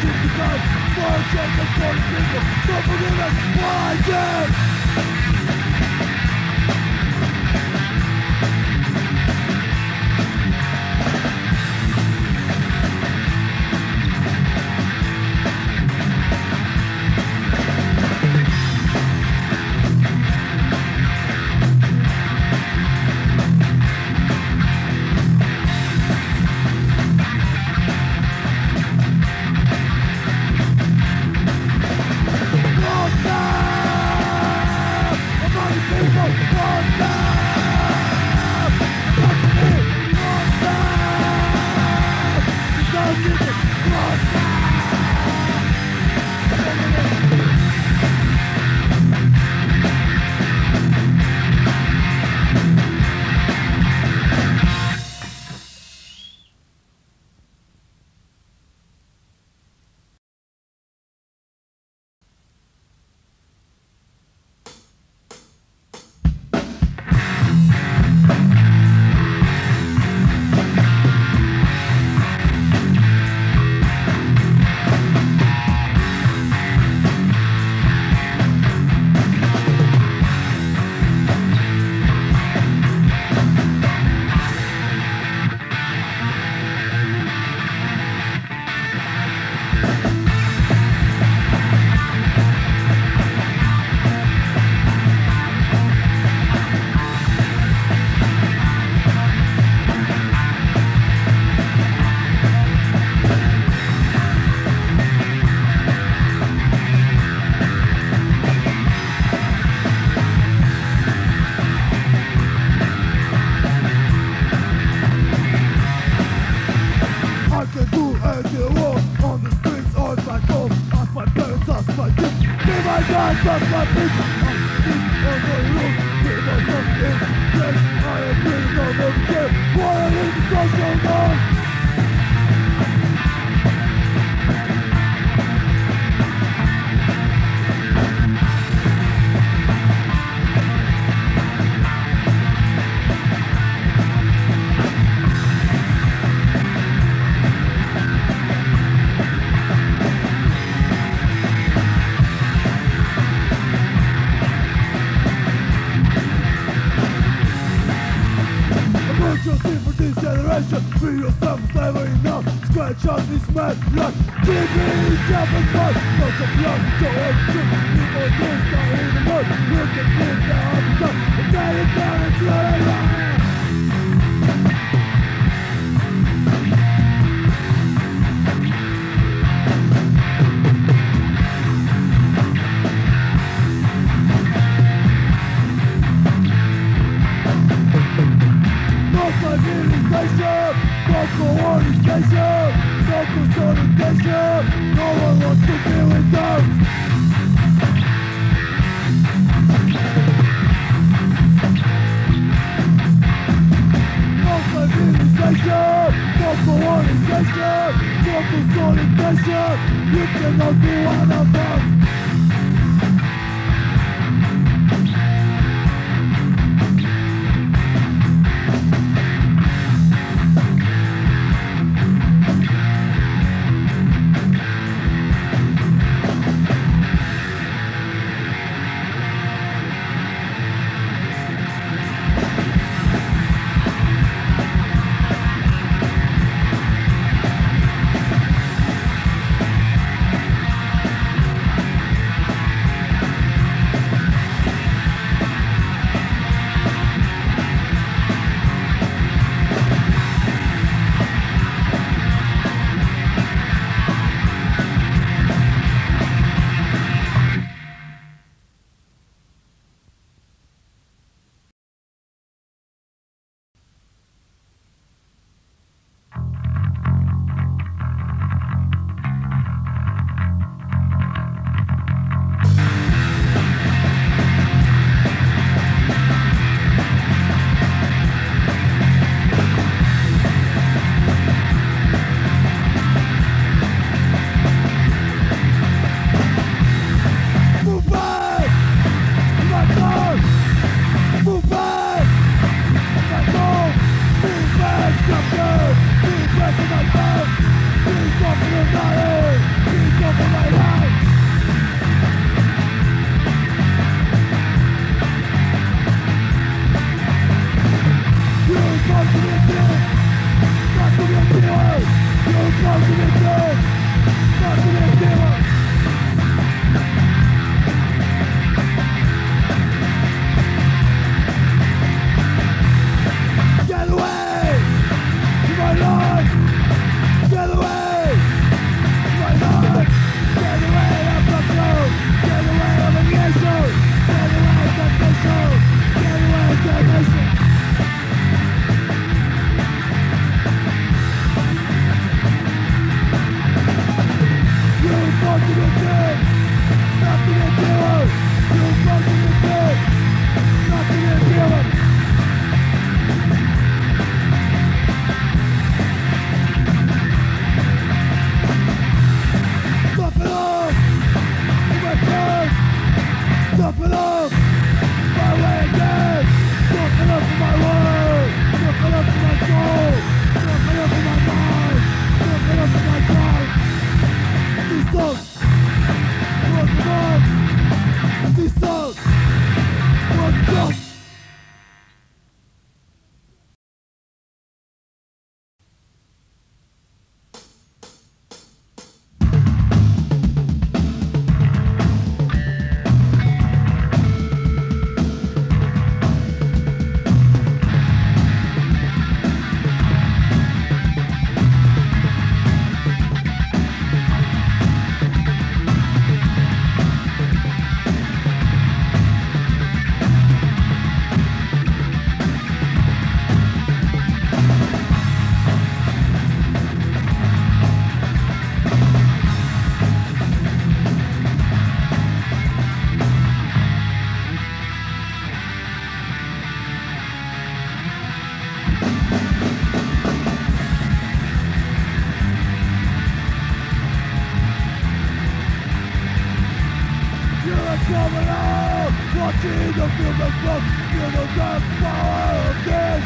keep the guns, fire, change, and force people, don't forget us, why, yeah! Bad, bad, bad, bad, bad, bad, bad, bad, people this generation Free yourself, slavery now Scratch out this mad blood Give me Japan's blood Not of blood, so I'm sick People this, not in the mud Look at this, now I'm done I'm dying, dying, blood, alcohol is dangerous, focus on intention, you cannot do anything. need to feel the love, feel the dark power of this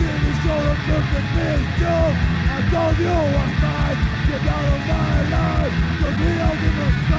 Need to show the truth and peace too I told you I'm fine. get out of my life Cause we all give a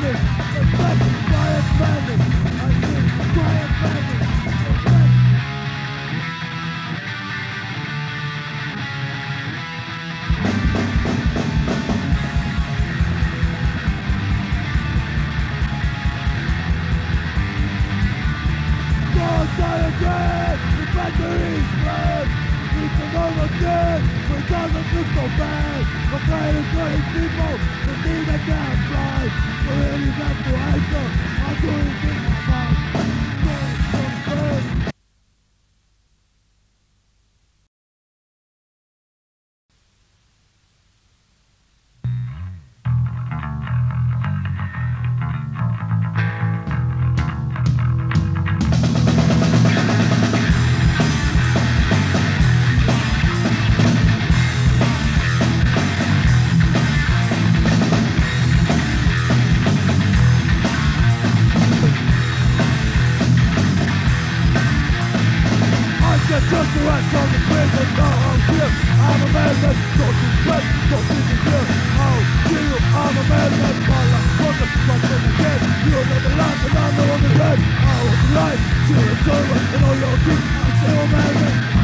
madness, it's black and fire madness. reaching over good, but it doesn't look so bad. We're is and hurting people, the team that can't fly. For any left to answer, I'm doing things the prison, now I'm here. I'm a madman, don't you sweat, don't you fear. I'll kill you, I'm a madman, my life's broken, but then again, you're not alive and I'm no longer dead. I was alive, till it's over, and all your kids, I'm still a madman.